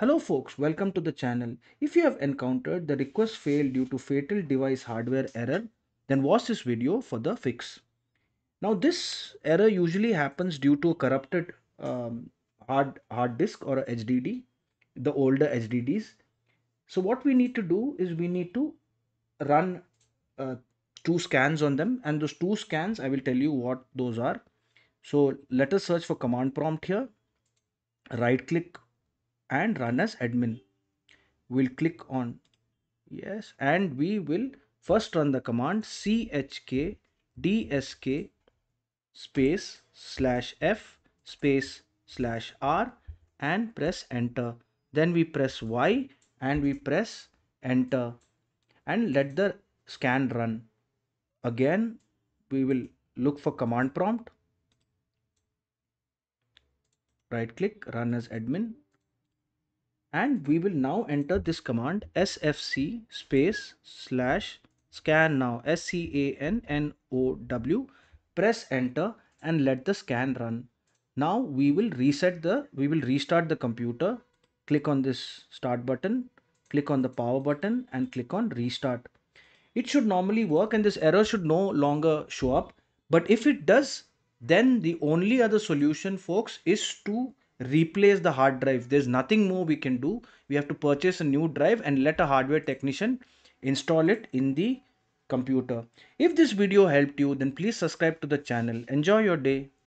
Hello folks, welcome to the channel. If you have encountered the request failed due to fatal device hardware error, then watch this video for the fix. Now this error usually happens due to a corrupted um, hard, hard disk or HDD, the older HDDs. So what we need to do is we need to run uh, two scans on them and those two scans I will tell you what those are. So let us search for command prompt here, right click and run as admin we'll click on. Yes and we will first run the command chk dsk space slash f space slash r and press enter. Then we press y and we press enter and let the scan run. Again we will look for command prompt. Right click run as admin and we will now enter this command sfc space slash scan now s-c-a-n-n-o-w press enter and let the scan run. Now we will reset the we will restart the computer. Click on this start button click on the power button and click on restart. It should normally work and this error should no longer show up. But if it does then the only other solution folks is to replace the hard drive. There's nothing more we can do. We have to purchase a new drive and let a hardware technician install it in the computer. If this video helped you then please subscribe to the channel. Enjoy your day